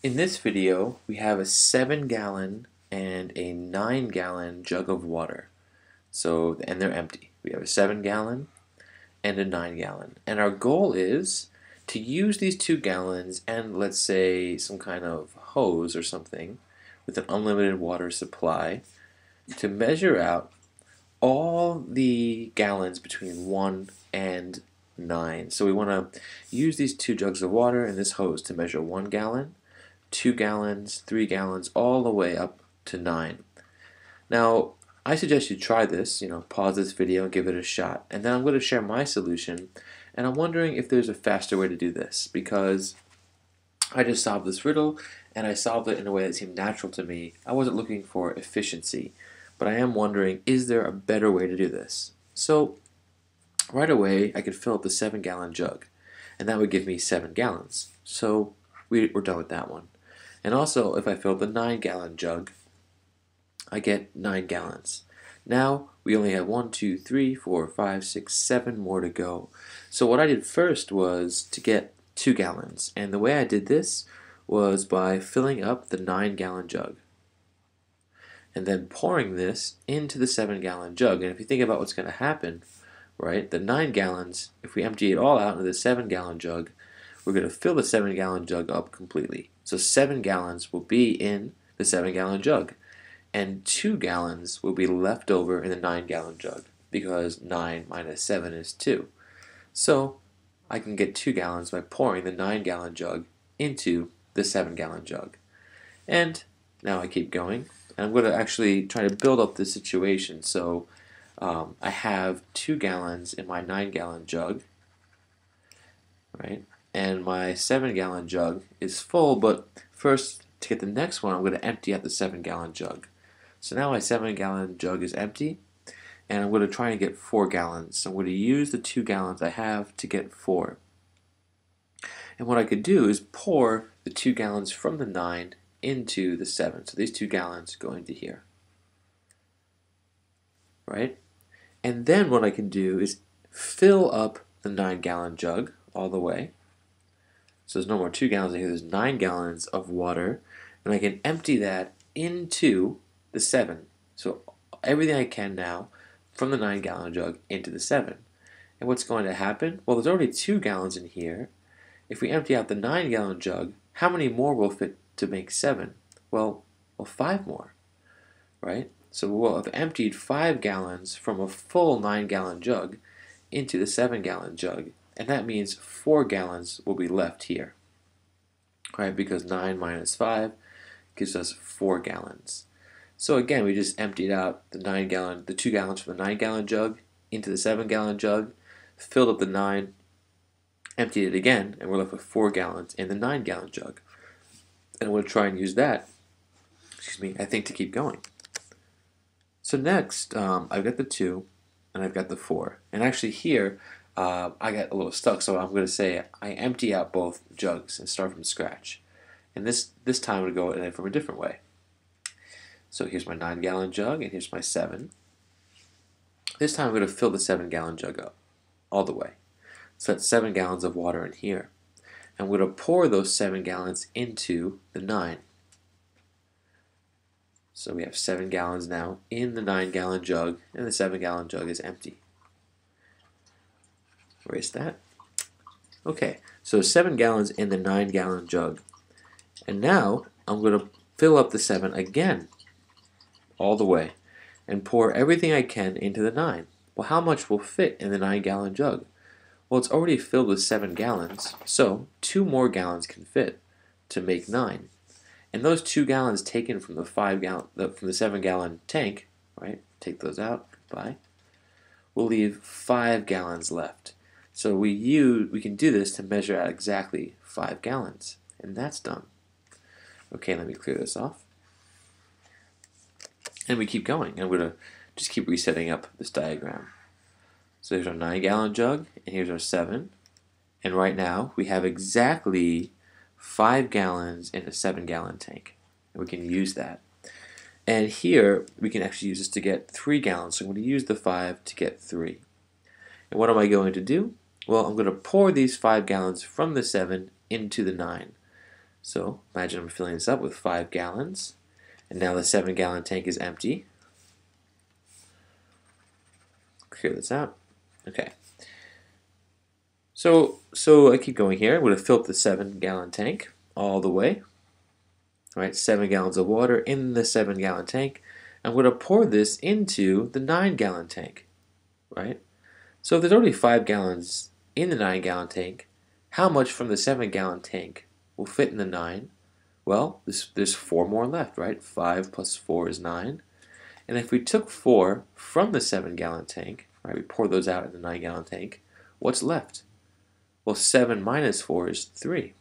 In this video, we have a 7 gallon and a 9 gallon jug of water. So, and they're empty. We have a 7 gallon and a 9 gallon. And our goal is to use these 2 gallons and let's say some kind of hose or something with an unlimited water supply to measure out all the gallons between 1 and 9. So we want to use these two jugs of water and this hose to measure 1 gallon, 2 gallons, 3 gallons, all the way up to 9. Now, I suggest you try this, you know, pause this video and give it a shot. And then I'm going to share my solution. And I'm wondering if there's a faster way to do this because I just solved this riddle and I solved it in a way that seemed natural to me. I wasn't looking for efficiency, but I am wondering, is there a better way to do this? So right away, I could fill up the seven gallon jug and that would give me seven gallons. So we, we're done with that one. And also, if I fill the nine gallon jug, I get 9 gallons. Now we only have one, two, three, four, five, six, seven more to go. So what I did first was to get 2 gallons. And the way I did this was by filling up the 9 gallon jug. And then pouring this into the 7 gallon jug. And if you think about what's going to happen, right, the 9 gallons, if we empty it all out into the 7 gallon jug, we're going to fill the 7 gallon jug up completely. So 7 gallons will be in the 7 gallon jug and 2 gallons will be left over in the 9 gallon jug because 9 minus 7 is 2. So I can get 2 gallons by pouring the 9 gallon jug into the 7 gallon jug. And now I keep going. And I'm going to actually try to build up the situation. So um, I have 2 gallons in my 9 gallon jug. Right? And my 7 gallon jug is full, but first to get the next one, I'm going to empty out the 7 gallon jug. So now my 7 gallon jug is empty and I'm going to try and get 4 gallons. So I'm going to use the 2 gallons I have to get 4. And what I could do is pour the 2 gallons from the 9 into the 7. So these 2 gallons go into here. Right? And then what I can do is fill up the 9 gallon jug all the way. So there's no more 2 gallons in here, there's 9 gallons of water. And I can empty that into the 7. So everything I can now from the 9 gallon jug into the 7. And what's going to happen? Well, there's already 2 gallons in here. If we empty out the 9 gallon jug, how many more will fit to make 7? Well, well 5 more, right? So we'll have emptied 5 gallons from a full 9 gallon jug into the 7 gallon jug. And that means 4 gallons will be left here, right? Because 9 minus 5 gives us 4 gallons. So again, we just emptied out the nine gallon, the two gallons from the nine gallon jug into the seven gallon jug, filled up the nine, emptied it again, and we're left with four gallons in the nine gallon jug. And we'll try and use that, excuse me, I think to keep going. So next, um, I've got the two, and I've got the four. And actually here, uh, I got a little stuck, so I'm going to say I empty out both jugs and start from scratch. And this, this time I'm going to go from a different way. So here's my 9 gallon jug and here's my 7. This time I'm going to fill the 7 gallon jug up all the way. So that's 7 gallons of water in here. and I'm going to pour those 7 gallons into the 9. So we have 7 gallons now in the 9 gallon jug and the 7 gallon jug is empty. Erase that. Okay, so 7 gallons in the 9 gallon jug. And now I'm going to fill up the 7 again all the way and pour everything I can into the 9. Well, how much will fit in the 9 gallon jug? Well, it's already filled with 7 gallons, so 2 more gallons can fit to make 9. And those 2 gallons taken from the 5 gallon from the 7 gallon tank, right? Take those out, Bye. We'll leave 5 gallons left. So we use we can do this to measure out exactly 5 gallons, and that's done. Okay, let me clear this off. And we keep going. I'm going to just keep resetting up this diagram. So here's our 9 gallon jug, and here's our 7. And right now, we have exactly 5 gallons in a 7 gallon tank. And we can use that. And here, we can actually use this to get 3 gallons. So I'm going to use the 5 to get 3. And what am I going to do? Well, I'm going to pour these 5 gallons from the 7 into the 9. So imagine I'm filling this up with 5 gallons, and now the 7 gallon tank is empty. Clear this out. Okay. So, so I keep going here. I'm going to fill up the 7 gallon tank all the way. All right, 7 gallons of water in the 7 gallon tank. I'm going to pour this into the 9 gallon tank. Right? So if there's only 5 gallons in the 9 gallon tank, how much from the 7 gallon tank will fit in the 9? Well, there's, there's 4 more left, right? 5 plus 4 is 9. And if we took 4 from the 7 gallon tank, right, we pour those out in the 9 gallon tank, what's left? Well, 7 minus 4 is 3.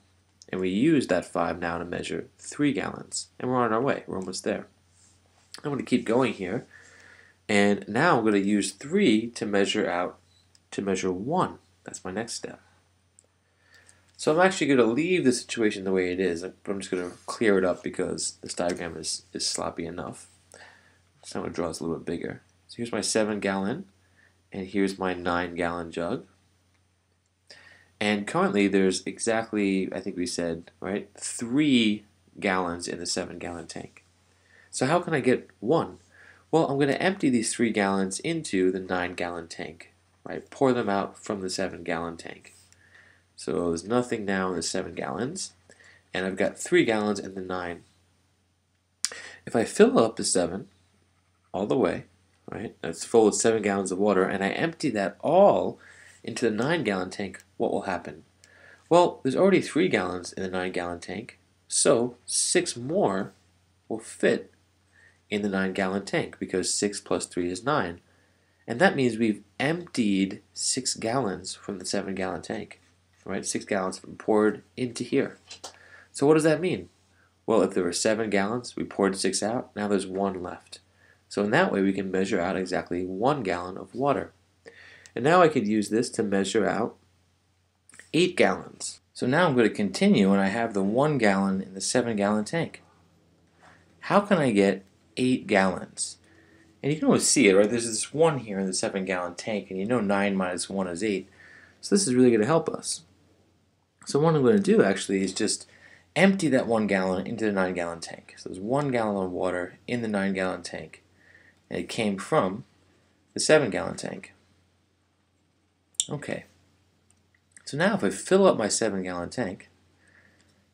And we use that 5 now to measure 3 gallons. And we're on our way. We're almost there. I'm going to keep going here. And now I'm going to use 3 to measure out, to measure 1. That's my next step. So I'm actually going to leave the situation the way it is, but I'm just going to clear it up because this diagram is, is sloppy enough. So I'm going to draw this a little bit bigger. So here's my 7 gallon, and here's my 9 gallon jug. And currently there's exactly, I think we said, right, three gallons in the seven gallon tank. So how can I get one? Well, I'm going to empty these three gallons into the nine gallon tank, right? Pour them out from the seven gallon tank. So there's nothing now in the seven gallons, and I've got three gallons in the nine. If I fill up the seven all the way, right, that's full with seven gallons of water, and I empty that all into the 9 gallon tank, what will happen? Well, there's already 3 gallons in the 9 gallon tank, so 6 more will fit in the 9 gallon tank because 6 plus 3 is 9. And that means we've emptied 6 gallons from the 7 gallon tank. Right? 6 gallons poured into here. So what does that mean? Well, if there were 7 gallons, we poured 6 out, now there's 1 left. So in that way we can measure out exactly 1 gallon of water. And now I could use this to measure out 8 gallons. So now I'm going to continue and I have the 1 gallon in the 7 gallon tank. How can I get 8 gallons? And you can always see it, right? There's this 1 here in the 7 gallon tank and you know 9 minus 1 is 8. So this is really going to help us. So what I'm going to do actually is just empty that 1 gallon into the 9 gallon tank. So there's 1 gallon of water in the 9 gallon tank. And it came from the 7 gallon tank. Okay. So now if I fill up my 7 gallon tank,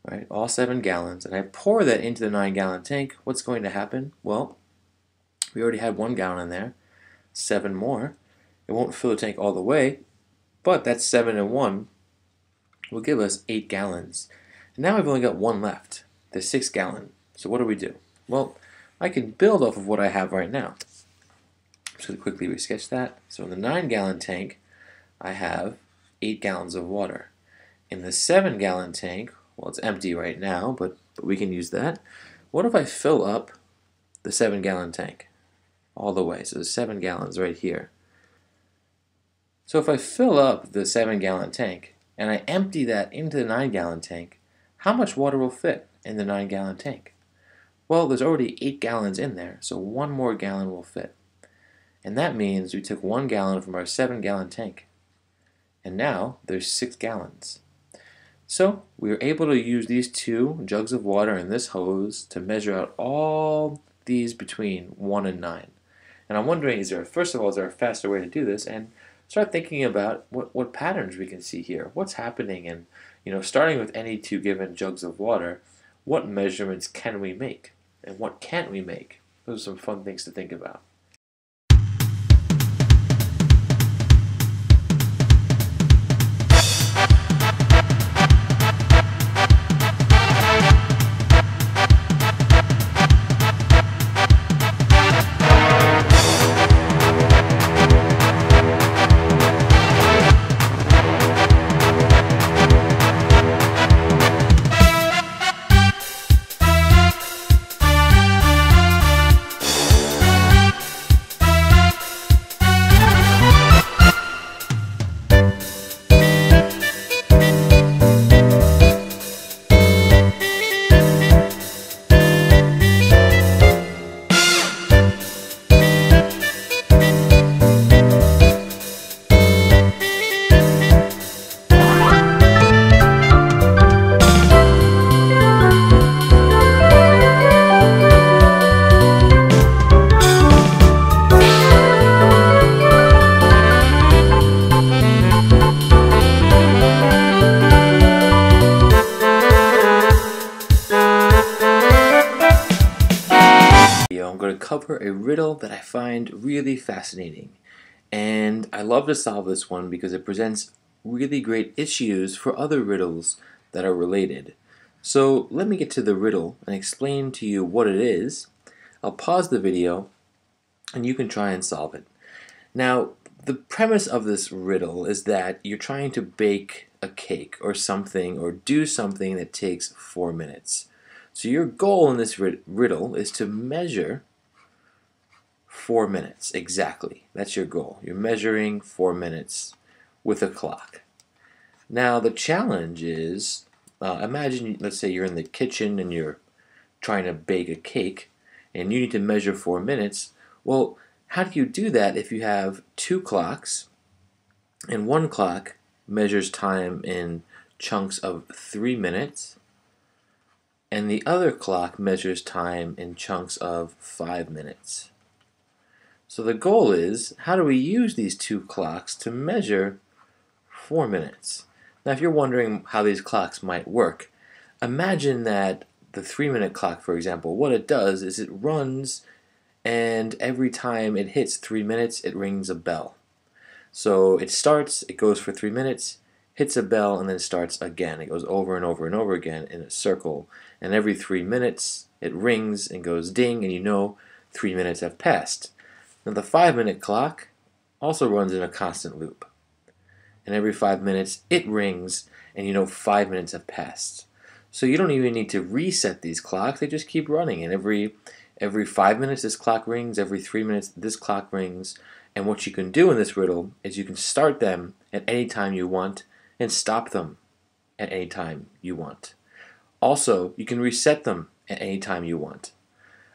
right, all 7 gallons, and I pour that into the 9 gallon tank, what's going to happen? Well, we already had 1 gallon in there, 7 more. It won't fill the tank all the way, but that 7 and 1 will give us 8 gallons. And now we've only got 1 left, the 6 gallon. So what do we do? Well, I can build off of what I have right now. So to quickly we sketch that. So in the 9 gallon tank, I have 8 gallons of water. In the 7 gallon tank, well it's empty right now, but, but we can use that. What if I fill up the 7 gallon tank all the way? So there's 7 gallons right here. So if I fill up the 7 gallon tank and I empty that into the 9 gallon tank, how much water will fit in the 9 gallon tank? Well, there's already 8 gallons in there, so one more gallon will fit. And that means we took 1 gallon from our 7 gallon tank and now there's six gallons. So we were able to use these two jugs of water and this hose to measure out all these between 1 and 9. And I'm wondering, is there, first of all, is there a faster way to do this? And start thinking about what, what patterns we can see here. What's happening? And, you know, starting with any two given jugs of water, what measurements can we make? And what can't we make? Those are some fun things to think about. Fascinating. And I love to solve this one because it presents really great issues for other riddles that are related. So let me get to the riddle and explain to you what it is. I'll pause the video and you can try and solve it. Now, the premise of this riddle is that you're trying to bake a cake or something or do something that takes four minutes. So your goal in this riddle is to measure four minutes exactly. That's your goal. You're measuring four minutes with a clock. Now the challenge is, uh, imagine, let's say you're in the kitchen and you're trying to bake a cake and you need to measure four minutes. Well, how do you do that if you have two clocks and one clock measures time in chunks of three minutes and the other clock measures time in chunks of five minutes? So the goal is, how do we use these two clocks to measure four minutes? Now if you're wondering how these clocks might work, imagine that the three minute clock, for example, what it does is it runs and every time it hits three minutes, it rings a bell. So it starts, it goes for three minutes, hits a bell, and then starts again. It goes over and over and over again in a circle. And every three minutes, it rings and goes ding, and you know three minutes have passed. Now the five minute clock also runs in a constant loop. And every five minutes, it rings, and you know five minutes have passed. So you don't even need to reset these clocks, they just keep running. And every Every five minutes, this clock rings. Every three minutes, this clock rings. And what you can do in this riddle is you can start them at any time you want and stop them at any time you want. Also, you can reset them at any time you want.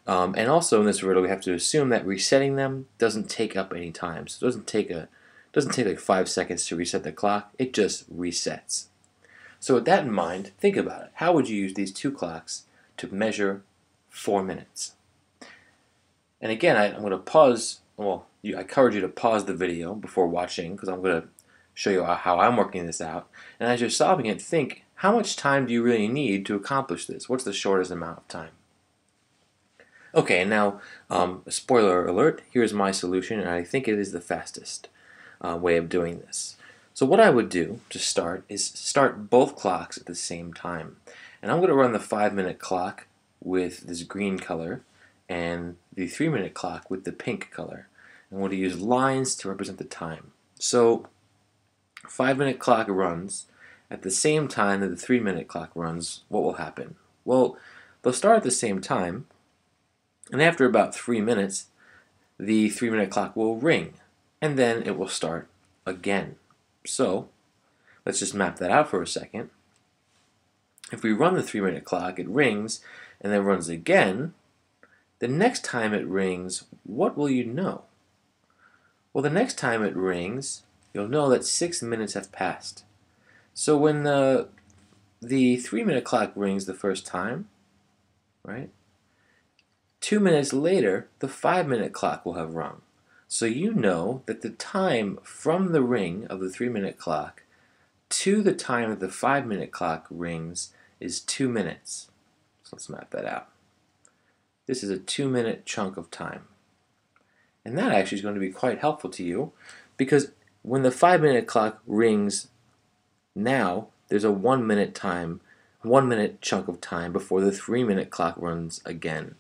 Um, and also in this riddle, we have to assume that resetting them doesn't take up any time. So it doesn't take a doesn't take like five seconds to reset the clock. It just resets. So with that in mind, think about it. How would you use these two clocks to measure four minutes? And again, I, am going to pause. Well, you, I encourage you to pause the video before watching because I'm going to show you how I'm working this out. And as you're solving it, think how much time do you really need to accomplish this? What's the shortest amount of time? Okay, and now, um, spoiler alert, here's my solution, and I think it is the fastest uh, way of doing this. So what I would do to start is start both clocks at the same time. And I'm going to run the five minute clock with this green color and the three minute clock with the pink color. I'm going to use lines to represent the time. So, five minute clock runs at the same time that the three minute clock runs. What will happen? Well, they'll start at the same time, and after about three minutes, the three minute clock will ring, and then it will start again. So, let's just map that out for a second. If we run the three minute clock, it rings and then runs again the next time it rings, what will you know? Well, the next time it rings, you'll know that six minutes have passed. So when the, the three minute clock rings the first time, right? Two minutes later, the five minute clock will have rung. So you know that the time from the ring of the three minute clock to the time that the five minute clock rings is two minutes. So let's map that out. This is a two minute chunk of time. And that actually is going to be quite helpful to you because when the five minute clock rings now, there's a one minute time, one minute chunk of time before the three minute clock runs again.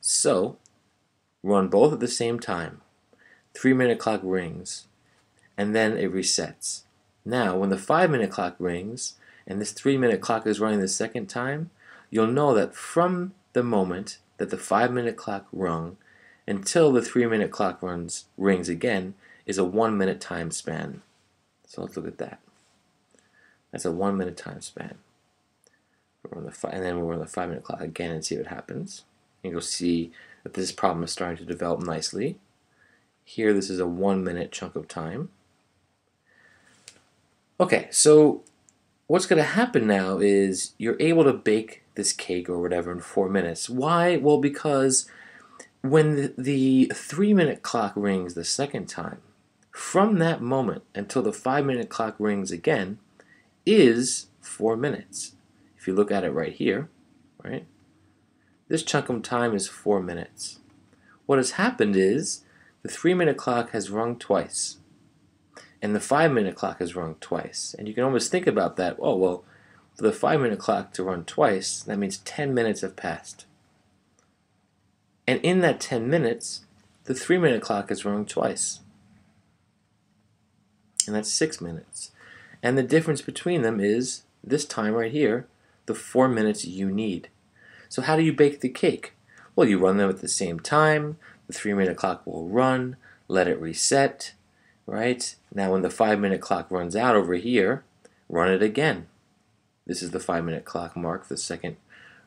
So, run both at the same time. Three minute clock rings, and then it resets. Now, when the five minute clock rings, and this three minute clock is running the second time, you'll know that from the moment that the five minute clock rung until the three minute clock runs rings again is a one minute time span. So let's look at that. That's a one minute time span. The five, and then we'll run the five minute clock again and see what happens. And you'll see that this problem is starting to develop nicely. Here, this is a one minute chunk of time. Okay, so what's going to happen now is you're able to bake this cake or whatever in four minutes. Why? Well, because when the, the three minute clock rings the second time, from that moment until the five minute clock rings again is four minutes. If you look at it right here, right? This chunk of time is four minutes. what has happened is the three minute clock has rung twice, and the five minute clock has rung twice. And you can almost think about that. Oh, well, for the five minute clock to run twice, that means 10 minutes have passed. And in that 10 minutes, the three minute clock has rung twice. And that's six minutes. And the difference between them is this time right here, the four minutes you need. So, how do you bake the cake? Well, you run them at the same time, the three minute clock will run, let it reset, right? Now, when the five minute clock runs out over here, run it again. This is the five minute clock mark, the second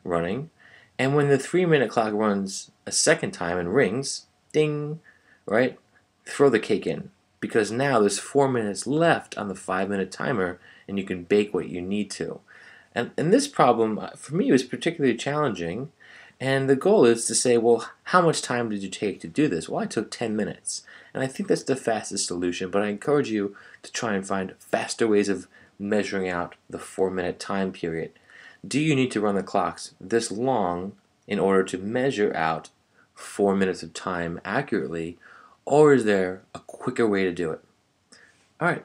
running. And when the three minute clock runs a second time and rings, ding, right? Throw the cake in because now there's four minutes left on the five minute timer and you can bake what you need to. And, and this problem, uh, for me, was particularly challenging. And the goal is to say, well, how much time did you take to do this? Well, I took 10 minutes. And I think that's the fastest solution, but I encourage you to try and find faster ways of measuring out the four minute time period. Do you need to run the clocks this long in order to measure out four minutes of time accurately, or is there a quicker way to do it? All right,